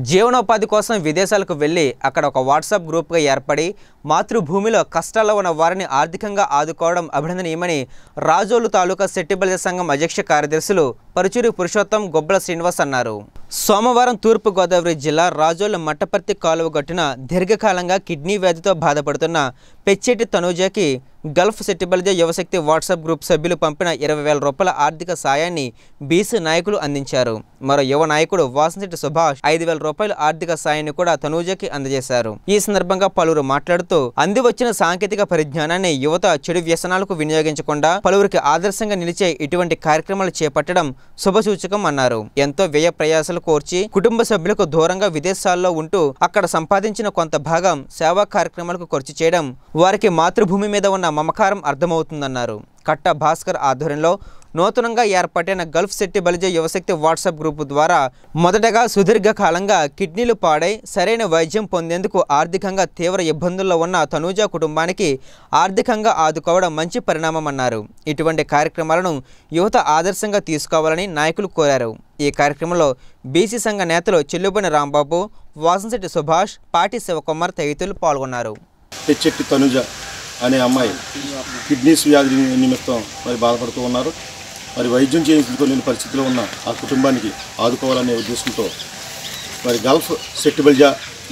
జీవనోపాధి కోసం విదేశాలకు వెళ్ళి అక్కడ ఒక వాట్సాప్ గ్రూప్గా ఏర్పడి మాతృభూమిలో కష్టాల్లో ఉన్న వారిని ఆర్థికంగా ఆదుకోవడం అభినందనీయమని రాజోలు తాలూకా సెట్టిబలిజ సంఘం అధ్యక్ష కార్యదర్శులు పరుచూరి పురుషోత్తం గొబ్బల శ్రీనివాస్ అన్నారు. సోమవారం తూర్పుగోదావరి జిల్లా రాజోల మట్టపర్తి కాలువ గట్టున దీర్ఘకాలంగా కిడ్నీ వ్యాధితో బాధపడుతున్న పెచ్చేటి తనూజాకి గల్ఫ్ సెట్టిబలిదే యువశక్తి వాట్సాప్ గ్రూప్ సభ్యులు పంపిన ఇరవై వేల రూపాయల ఆర్థిక సాయాన్ని బీసీ నాయకులు అందించారు. మరో యువ నాయకుడు వాసంశెట్టి సుభాష్ ఐదు వేల రూపాయల ఆర్థిక సాయాన్ని కూడా తనూజకి అందజేశారు. ఈ సందర్భంగా పలువురు మాట్లాడుతూ అంది వచ్చిన సాంకేతిక పరిజ్ఞానాన్ని యువత చెడు వ్యసనాలకు వినియోగించకుండా పలువురికి ఆదర్శంగా నిలిచే ఇటువంటి కార్యక్రమాలు చేపట్టడం శుభసూచకం అన్నారు. ఎంతో వ్యయ ప్రయాసలు కోర్చి కుటుంబ సభ్యులకు దూరంగా విదేశాల్లో ఉంటూ అక్కడ సంపాదించిన కొంత భాగం సేవా కార్యక్రమాలకు ఖర్చు చేయడం వారికి మాతృభూమి మీద ఉన్న మమకారం అర్థమవుతుందన్నారు. కట్ట భాస్కర్ ఆధ్వర్యంలో నూతనంగా ఏర్పాటైన గల్ఫ్ శెట్టి బలిజ యువశక్తి వాట్సాప్ గ్రూపు ద్వారా మొదటగా సుదీర్ఘకాలంగా కిడ్నీలు పాడై సరైన వైద్యం పొందేందుకు ఆర్థికంగా తీవ్ర ఇబ్బందుల్లో ఉన్న తనూజా కుటుంబానికి ఆర్థికంగా ఆదుకోవడం మంచి పరిణామమన్నారు ఇటువంటి కార్యక్రమాలను యువత ఆదర్శంగా తీసుకోవాలని నాయకులు కోరారు. ఈ కార్యక్రమంలో బీసీ సంఘ నేతలు చెల్లుబని రాంబాబు వాసంశెట్టి సుభాష్ పాటి శివకుమార్ తదితరులు పాల్గొన్నారు. తనుజ. అనే అమ్మాయి కిడ్నీస్ వ్యాధి నిమిత్తం మరి బాధపడుతూ ఉన్నారు. మరి వైద్యం చేయించుకోలేని పరిస్థితిలో ఉన్న ఆ కుటుంబానికి ఆదుకోవాలనే ఉద్దేశంతో మరి గల్ఫ్ సెట్టిబల్జా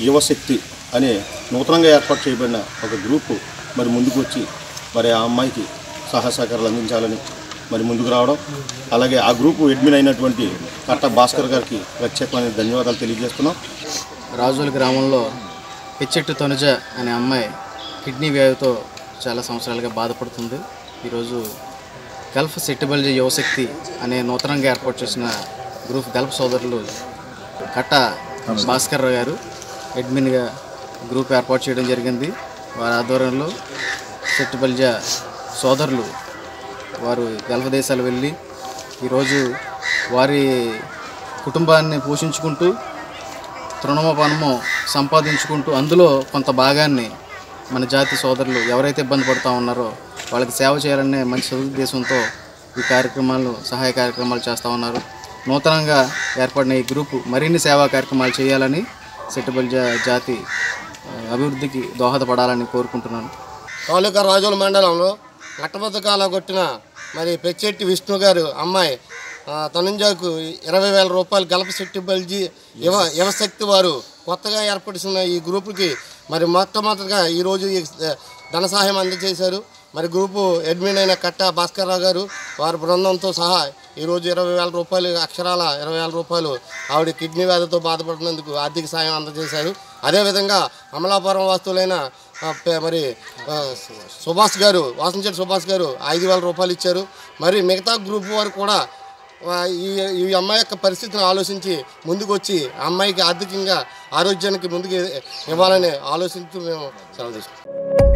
యువశక్తి అనే నూతనంగా ఏర్పాటు చేయబడిన ఒక గ్రూపు మరి ముందుకు వచ్చి మరి ఆ అమ్మాయికి సహాయ సహకారాలు అందించాలని మరి ముందుకు రావడం. అలాగే ఆ గ్రూపు అడ్మిన్ అయినటువంటి కట్ట భాస్కర్ గారికి ప్రత్యేకమైన ధన్యవాదాలు తెలియజేస్తున్నాం. రాజుల గ్రామంలో పిచ్చెట్టు తనుజ అనే అమ్మాయి కిడ్నీ వ్యాధితో చాలా సంవత్సరాలుగా బాధపడుతుంది. ఈరోజు గల్ఫ్ సెట్టిబల్జ యువశక్తి అనే నూతనంగా ఏర్పాటు చేసిన గ్రూప్ గల్ఫ్ సోదరులు కట్ట భాస్కర్ గారు అడ్మిన్గా గ్రూప్ ఏర్పాటు చేయడం జరిగింది. వారి ఆధ్వర్యంలో సెట్టిబల్జ సోదరులు వారు గల్ఫ్ దేశాలు వెళ్ళి ఈరోజు వారి కుటుంబాన్ని పోషించుకుంటూ తృణమోపనము సంపాదించుకుంటూ అందులో కొంత భాగాన్ని మన జాతి సోదరులు ఎవరైతే ఇబ్బంది పడుతూ ఉన్నారో వాళ్ళకి సేవ చేయాలనే మంచి సదుద్దేశంతో ఈ కార్యక్రమాలు సహాయ కార్యక్రమాలు చేస్తూ ఉన్నారు. నూతనంగా ఏర్పడిన ఈ గ్రూపు మరిన్ని సేవా కార్యక్రమాలు చేయాలని సెట్టుబల్ జా జాతి అభివృద్ధికి దోహదపడాలని కోరుకుంటున్నాను. తాలూకా రాజుల మండలంలో కట్టబద్దకాల కొట్టిన మరి పెచ్చెట్టి విష్ణు గారు అమ్మాయి తనుంజాకు ఇరవై వేల రూపాయలు గలప శక్తి బల్జీ యువ యువశక్తి వారు కొత్తగా ఏర్పడుతున్న ఈ గ్రూపుకి మరి మొట్టమొదటిగా ఈరోజు ఈ ధన సహాయం అందజేశారు. మరి గ్రూపు అడ్మిన్ అయిన కట్ట భాస్కర్ రావు గారు వారి బృందంతో సహా ఈరోజు ఇరవై వేల రూపాయలు అక్షరాల ఇరవై వేల రూపాయలు ఆవిడ కిడ్నీ వ్యాధితో బాధపడినందుకు ఆర్థిక సాయం అందజేశారు. అదేవిధంగా అమలాపురం వాస్తువులైన పే- మరి సుభాష్ గారు వాసంచెట్టి సుభాష్ గారు ఐదు వేల రూపాయలు ఇచ్చారు. మరి మిగతా గ్రూప్ వారు కూడా ఈ ఈ అమ్మాయి యొక్క పరిస్థితిని ఆలోచించి ముందుకు వచ్చి ఆ అమ్మాయికి ఆర్థికంగా ఆరోగ్యానికి ముందుకు ఇవ్వాలని ఆలోచించి మేము సెలవు తీసుకుంటాం